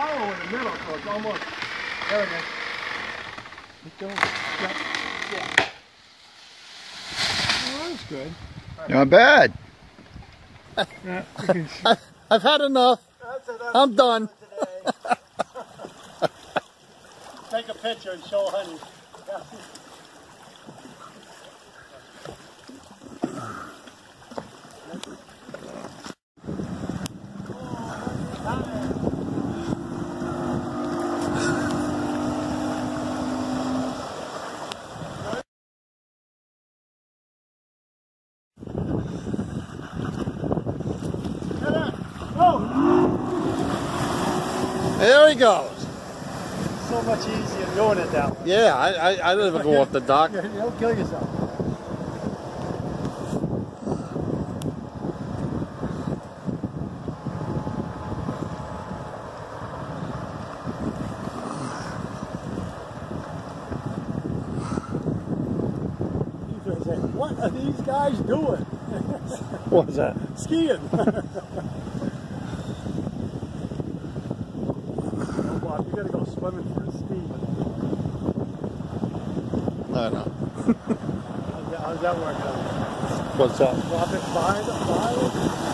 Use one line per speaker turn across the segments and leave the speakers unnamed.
baby. There's hollow in the middle, so it's almost. There it is. Keep going. Yep. Yeah. Oh, that's good.
Not bad.
Yeah, you.
I've had enough. I'm done.
Take a picture and show honey.
There he goes.
So much easier doing it that way.
Yeah, I, I, I don't even go off the dock.
You'll kill yourself. You're gonna say, What are these guys doing?
What's that?
Skiing. Bob, you gotta go swimming for a ski.
I don't know.
How's that, how's that work out?
What's up?
Drop it behind, behind it?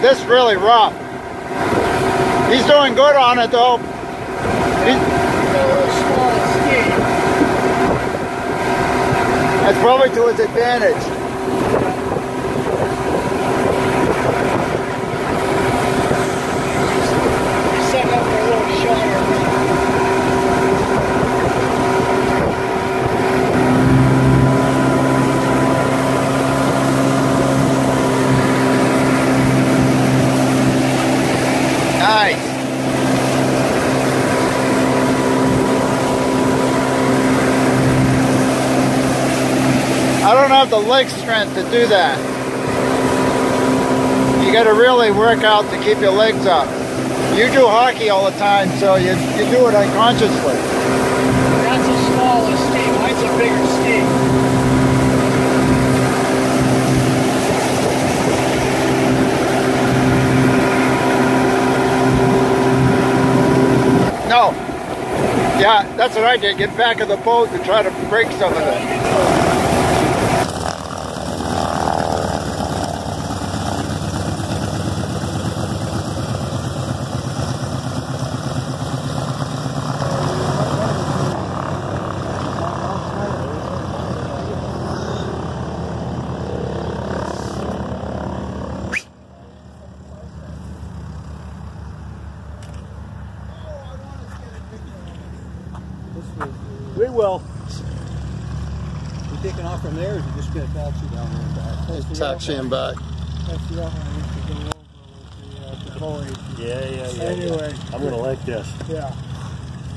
This is really rough. He's doing good on it though. He's, that's probably to his advantage.
He's setting up for a little shorter.
Nice. I don't have the leg strength to do that. You got to really work out to keep your legs up. You do hockey all the time, so you, you do it unconsciously.
That's a smaller ski. Mine's a bigger ski.
No. Yeah, that's what I did. Get back of the boat and try to break some of it.
We will. You taking off from there, or is you just gonna taxi down there and back?
Let's taxi him back.
That's the other one we should go over with the, uh, the boys.
Yeah, yeah, yeah.
Anyway.
I'm gonna like this.
Yeah.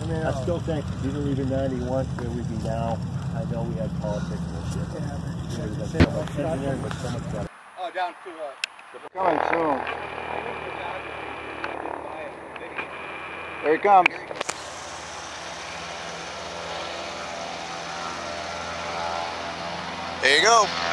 I mean,
I
uh,
still think even leaving 91 where we'd be now, I know we had politics and shit.
yeah,
We would've
but-
so much engineering, but so much better.
Oh, down to, uh,
Coming soon. There he comes.
There you go.